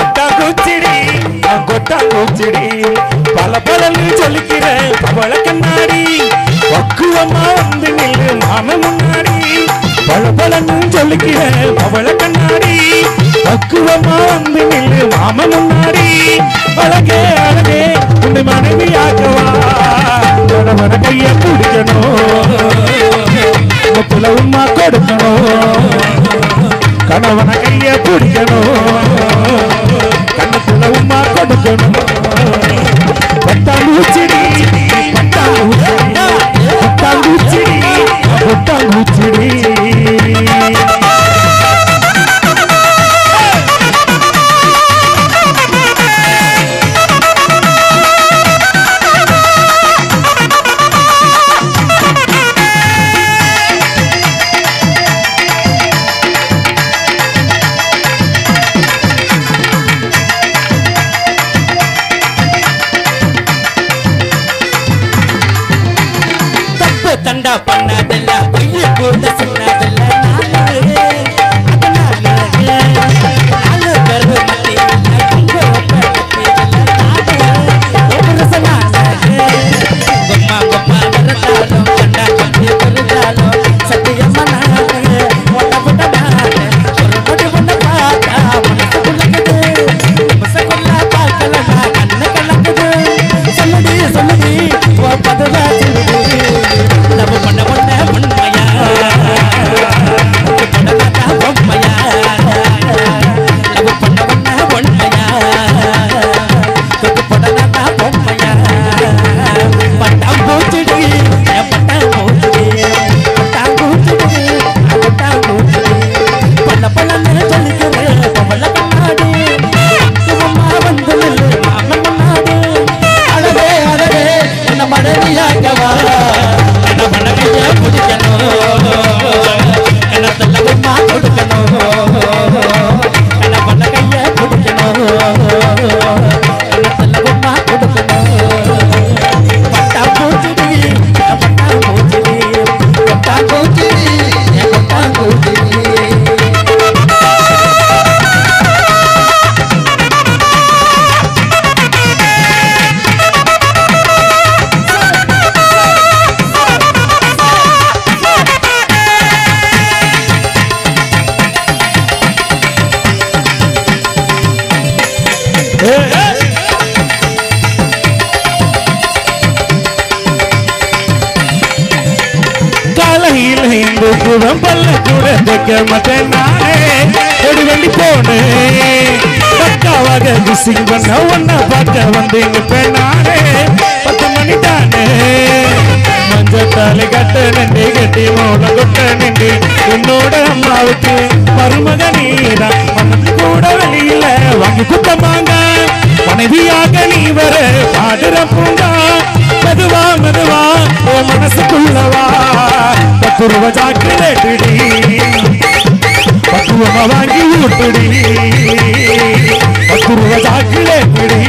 ஒட்டாங்குச்சிடி கொட்டாங்குச்சிடி பல பலன்னு சொல்லிக்கிறேன் பவள கண்ணாடி. பக்குவமா வந்து நில்லு மாம முன்னாடி. பல பலன்னு சொல்லிக்கிறேன் பவள கண்ணாடி. பக்குவமா வந்து நில்லு மாம முன்னாடி. அழகே அழகே உன்னை மனைவியாக்கவா? கணவன கைய பிடிக்கணும். Thank you. பண்ணதில்ல. காலையில் இந்த புதம் பல்ல கூட தைக்க மாட்டேன் நானே. ஒரு வண்டி போனேன் பக்காவாக மிஸ்ஸிங் பண்ண ஒன்னா பார்க்க வந்து நிற்பேன் நானே. பத்து மணி தானே. மஞ்சத்தாலி கட்ட நன்றி கட்டி மூலம் கொட்ட நின்று என்னோட அம்மாவுக்கு மருமக நீதான். குத்தமாங்க எங்க நீ வர பாடுற பூங்கா. மெதுவா மெதுவா ஓ மனசுக்குள்ளவா பத்துருவ சாக்லேட்டுடி பத்துருவ வாங்கி ஊட்டுடி. பத்துருவ சாக்லேட்டுடி